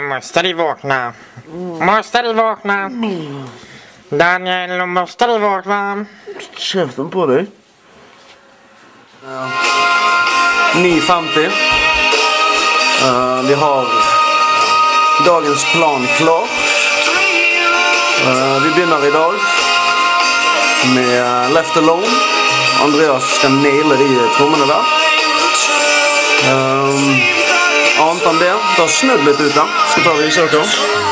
måste de vakna. Måste de vakna. Daniel, måste de vakna. Käften på dig. 9.50. Eh, vi har dagens plan klar. Eh, vi begynner i dag med Left Alone. Andreas skal naile de trommene der. Um, Ja, enn det, det har snöat lite ute. Ska ta vi vise dere.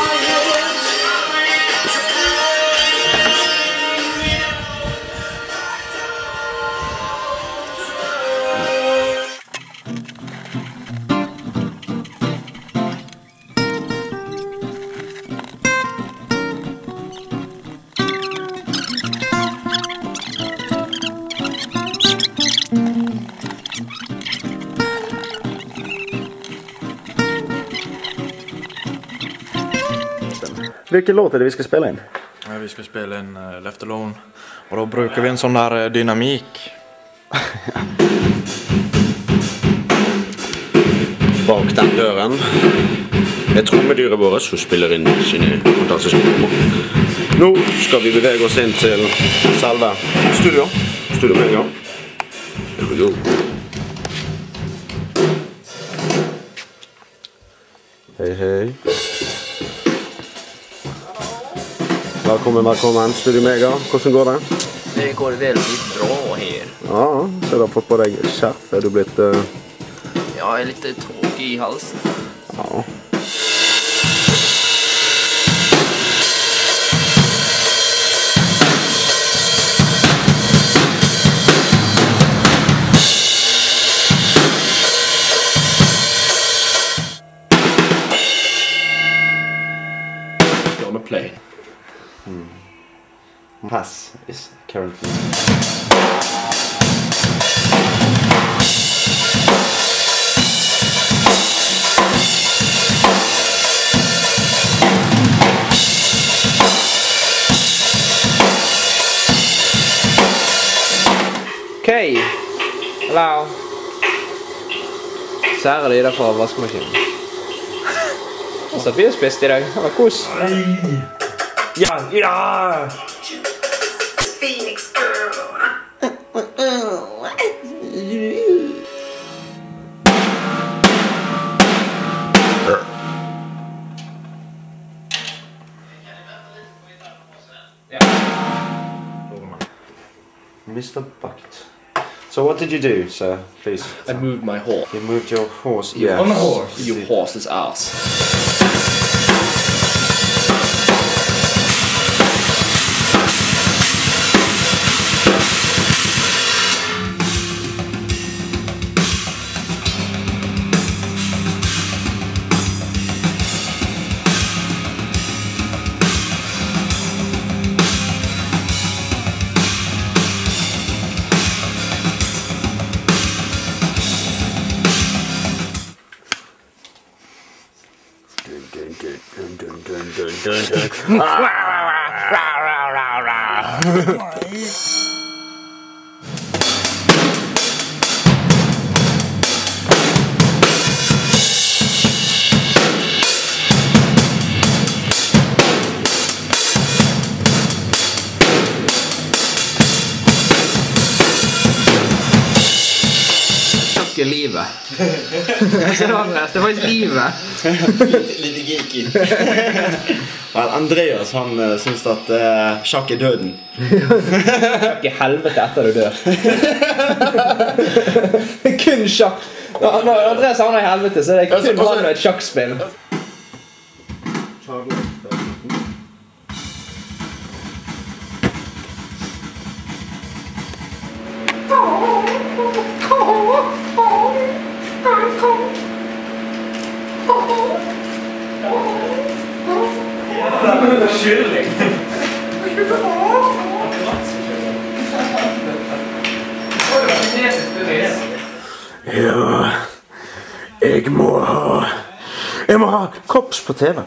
Vilken låt är det vi ska spela in? Ja, vi ska spela en uh, Left Alone. Och då brukar vi en sån där eh, dynamik. Bak den døren er trommedyret vårt som spiller inn sine fantastiske trommer. Nå skal vi bevege oss inn til selve studio. Studio Media. Here we go. Hei, hei. Velkommen, velkommen. Studio Mega. Hvordan går det? Det går väldigt bra här. Ja, så du har fått på skjerf. Er du blitt eh, Jag är lite tråkig i halsen. Ja. On a plane. Hum. mas isso is currently. ok, Hello. Sarah leder fra vaskemaskinen. Og så bliver det bedst det der. Ja, yeah. Phoenix girl. Mr. Bucket. So what did you do, sir? Please. I moved my horse. You moved your horse. Yeah. On the horse. You horse's ass. Tjocke livet. Så det Andreas, det var faktiskt livet. Lite geeky. Vel, Andreas han uh, syns at uh, sjakk er døden. Sjakk i helvete etter du dør. kun sjakk. Når Andreas havner i helvete, så er det kun han og et sjakkspill. Ja Jeg må ha Jeg må ha kops på TV.